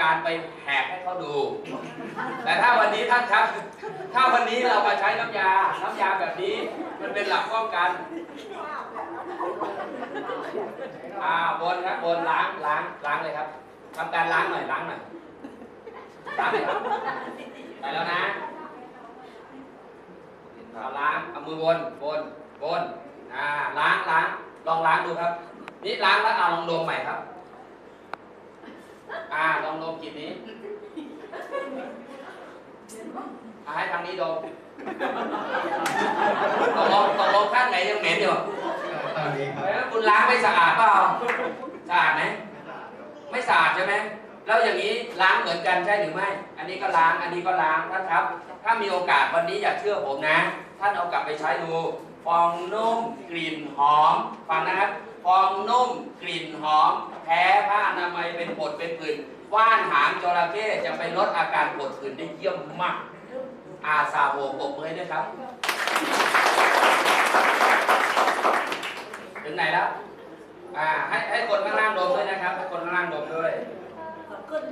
การไปแหกให้เขาดู แต่ถ้าวันนี้ท่านครับ ถ้าวันนี้เรามาใช้น้ำยา น้ำยาแบบนี้ มันเป็นหลักป้องกันอ่าบนครับบนล้างล้างล้างเลยครับทำการล้างหน่อยล้างหน่อยล้างหน่อยครับไปแล้วนะเอาล้างเอามือบนบนบนอ่าล้างล้างลองล้างดูครับ นี่ล้างแล้วเอาลองดมใหม่ครับ กลิ่นนี้อ่าให้ทางนี้ดมตกลงตกลงข้างไหนยังเหม็นอยู่ตอนนี้คเอ้รับยคุณล้างไม่สะอาดเปล่าสะอาดไหมไม่สะอาดใช่ไหม แล้วอย่างนี้ล้างเหมือนกันใช่หรือไม่ อันนี้ก็ล้าง อันนี้ก็ล้างท่านครับ ถ้ามีโอกาสวันนี้อย่าเชื่อผมนะ ท่านเอากลับไปใช้ดู ฟองนุ่มกลิ่นหอม ฟังนะครับ ฟองนุ่มกลิ่นหอม แพ้ผ้าอนามัยเป็นผดเป็นผื่นว่านหางจระเข้จะไปลดอาการปวดผื่นได้เยี่ยมมาก อาซาโฮปรบมือด้วยครับ ถึงไหนแล้ว อ่า ให้ให้คนข้างล่างดมด้วยนะครับ ให้คนข้างล่างดมด้วย good